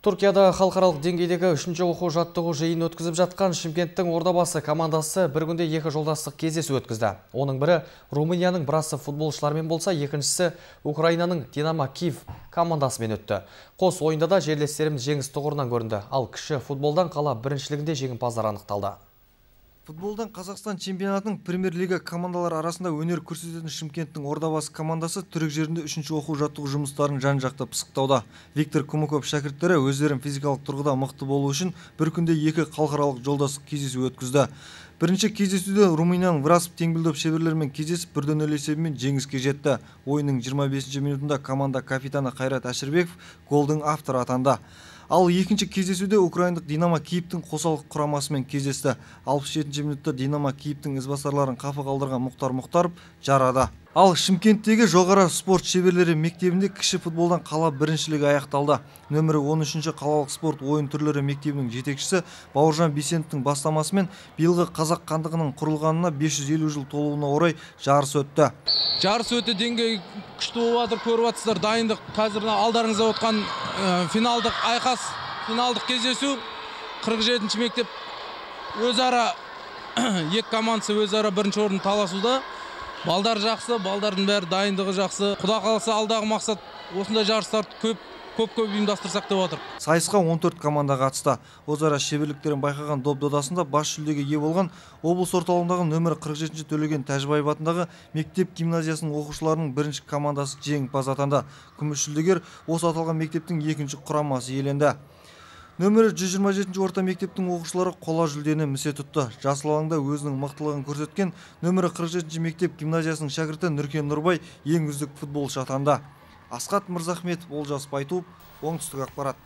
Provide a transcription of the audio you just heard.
Түркияда халықаралық деңгейдегі үшінші оқу жаттығу жиын өткізіп жатқан Шымкенттің ордабасы командасы бір күнде екі жолдастық кездесу өткізді. Оның бірі Румынияның брасы футболшылармен болса, екіншісі Украинаның Динамо Киев командасымен өтті. Қос ойында да жерлестеріміз жеңіс тұғырынан көрінді, ал кіші футболдан қала біріншілігінде жеңімпаздар анықталды. Футболдан Қазақстан чемпионатының премьер-лига командалары арасында өнер көрсететін Шымкенттің Ордабасы командасы түрік жерінде үшінші оқу жаттығу жұмыстарын жан-жақты пысықтауда. Виктор Кумаков шәкірттері өздерін физикалық тұрғыда мықты болу үшін бір күнде екі халықаралық жолдастық кездесу өткізді. Бірінші кездесуде Румынияның Врасов теңбілдоп шеберлерімен кездесіп бірден нөл есебімен жеңіске жетті. Ойынның 25 минутында команда капитаны Қайрат Әшірбеков голдың авторы атанды ал екінші кездесуде украиндық динамо киевтің қосалық құрамасымен кездесті. 67 минутта динамо киевтің ізбасарларын қапы қалдырған мұхтар мұхтаров жарады. Ал шымкенттегі жоғары спорт шеберлері мектебінде кіші футболдан қала біріншілігі аяқталды. Нөмірі 13 қалалық спорт ойын түрлері мектебінің жетекшісі бауыржан бейсеновтың бастамасымен биылғы қазақ хандығының құрылғанына 550 жыл толуына орай жарыс өтті. Жарыс өте деңгей күшті болып жатыр көріп жатсыздар дайындық қазір алдарыңызда отқан финалдық айқас финалдық кездесу. 47 мектеп өзара екі командасы өзара бірінші орын таласуда. Балдар жақсы балдардың бәрі дайындығы жақсы. Құда қаласа алдағы мақсат осындай жарыстарды көп көп көп ұйымдастырсақ деп отыр. Сайысқа 14 команда қатысты. Өзара шеберліктерін байқаған доп додасында бас жүлдеге ие болған облыс орталығындағы нөмірі 47 төлеген тәжібаев атындағы мектеп гимназиясының оқушыларының бірінші командасы жеңімпаз атанды. Күміс жүлдегер осы аталған мектептің екінші құрамасы иеленді. Нөмірі 127 орта мектептің оқушылары қола жүлдені місе тұтты. Жасыл алаңда өзінің мықтылығын көрсеткен нөмірі 47 мектеп гимназиясының шәкірті нұркен нұрбай ең үздік футболшы атанды. аскат мырзахметов олжас байтуов оңтүстүк акпарат.